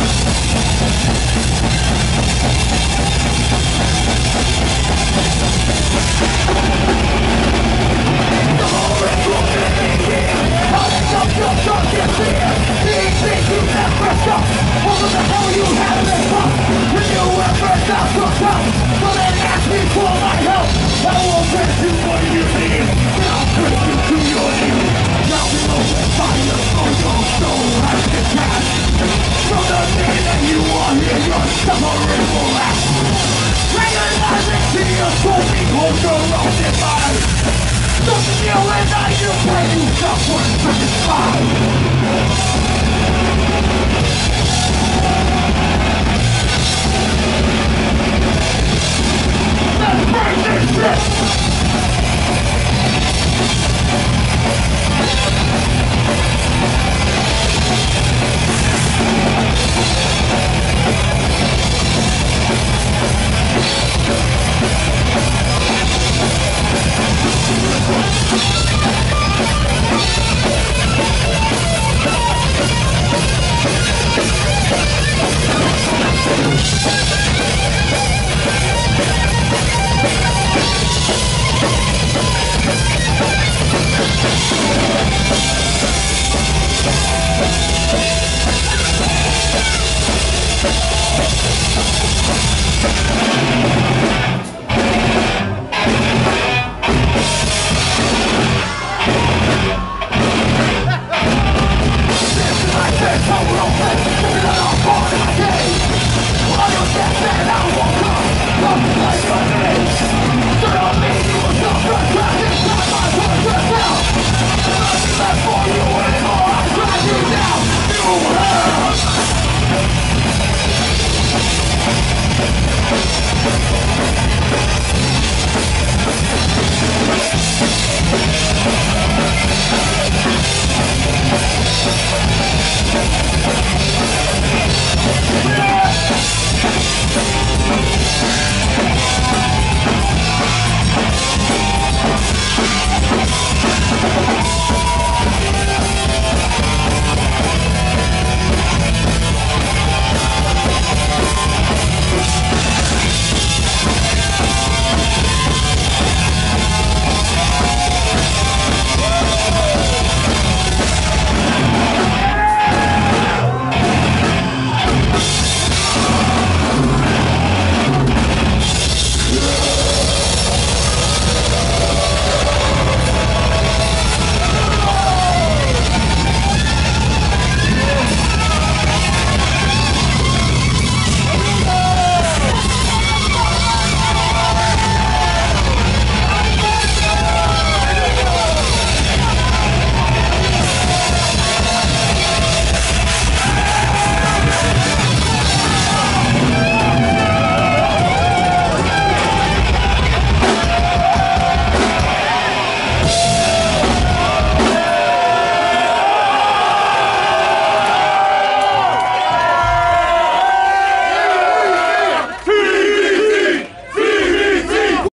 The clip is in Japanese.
Yeah. Fire!